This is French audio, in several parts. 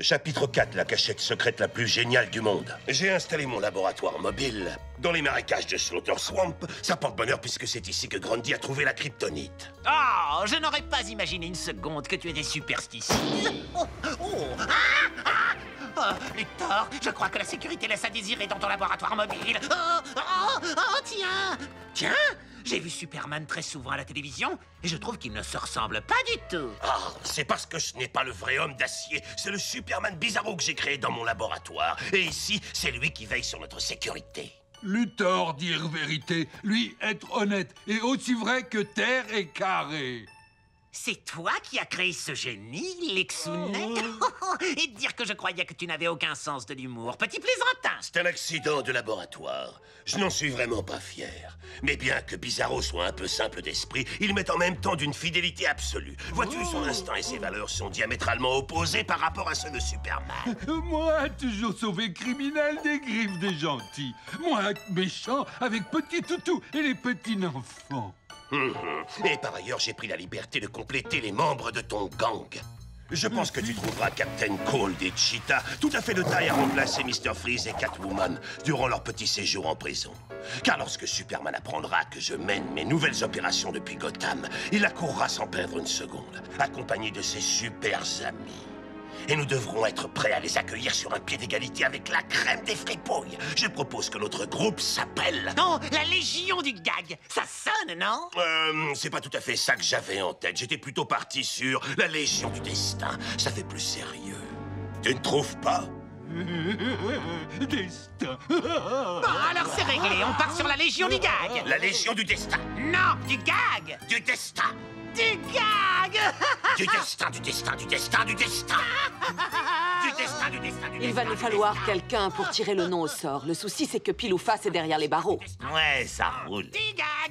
Chapitre 4, la cachette secrète la plus géniale du monde. J'ai installé mon laboratoire mobile dans les marécages de Slaughter Swamp. Ça porte bonheur puisque c'est ici que Grundy a trouvé la kryptonite. Oh, je n'aurais pas imaginé une seconde que tu étais superstitieux. Oh, oh, ah, ah, oh, Victor, je crois que la sécurité laisse à désirer dans ton laboratoire mobile. Oh, oh, oh, tiens Tiens j'ai vu Superman très souvent à la télévision et je trouve qu'il ne se ressemble pas du tout. Ah, c'est parce que ce n'est pas le vrai homme d'acier, c'est le Superman bizarro que j'ai créé dans mon laboratoire. Et ici, c'est lui qui veille sur notre sécurité. Luthor dire vérité, lui être honnête et aussi vrai que terre est carrée. C'est toi qui as créé ce génie, Lexounet oh. Et dire que je croyais que tu n'avais aucun sens de l'humour. Petit plaisantin C'est un accident de laboratoire. Je n'en suis vraiment pas fier. Mais bien que Bizarro soit un peu simple d'esprit, il m'est en même temps d'une fidélité absolue. Vois-tu, son instinct et ses valeurs sont diamétralement opposés par rapport à ceux de Superman. Moi, toujours sauvé criminel des griffes des gentils. Moi, méchant avec petit toutou et les petits enfants. Et par ailleurs, j'ai pris la liberté de compléter les membres de ton gang. Je pense que tu trouveras Captain Cold et Cheetah tout à fait de taille à remplacer Mr. Freeze et Catwoman durant leur petit séjour en prison. Car lorsque Superman apprendra que je mène mes nouvelles opérations depuis Gotham, il accourra sans perdre une seconde, accompagné de ses super amis et nous devrons être prêts à les accueillir sur un pied d'égalité avec la crème des fripouilles. Je propose que notre groupe s'appelle... Non, la Légion du Gag. Ça sonne, non? Euh, c'est pas tout à fait ça que j'avais en tête. J'étais plutôt parti sur la Légion du Destin. Ça fait plus sérieux. Tu ne trouves pas? Destin. Bon, alors c'est réglé, on part sur la Légion du Gag La Légion du Destin Non, du Gag Du Destin Du Gag Du destin, du destin, du destin, du destin Du destin, du destin, du destin Il va nous falloir quelqu'un pour tirer le nom au sort. Le souci, c'est que pile ou face est derrière les barreaux. Ouais, ça roule.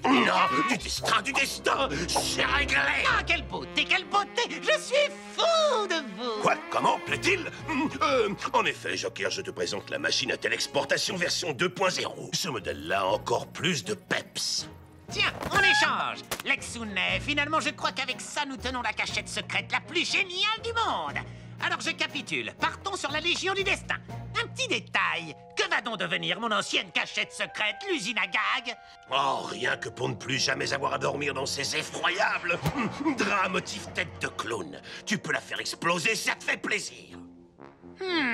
Non, du destin, du destin C'est réglé Ah, quelle beauté, quelle beauté Je suis fou de vous Quoi Comment plaît-il? Hum, euh, En effet, Joker, je te présente la machine à téléexportation version 2.0. Ce modèle-là a encore plus de peps. Tiens, on échange. Lexounet, finalement, je crois qu'avec ça, nous tenons la cachette secrète la plus géniale du monde. Alors je capitule, partons sur la Légion du Destin. Un petit détail, que va donc devenir mon ancienne cachette secrète, l'usine à gag Oh, rien que pour ne plus jamais avoir à dormir dans ces effroyables hum, draps motif tête de clown. Tu peux la faire exploser, ça te fait plaisir. Hmm,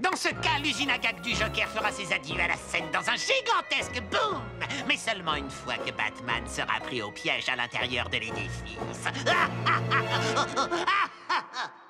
dans ce cas, l'usine à gag du Joker fera ses adieux à la scène dans un gigantesque boom. Mais seulement une fois que Batman sera pris au piège à l'intérieur de l'édifice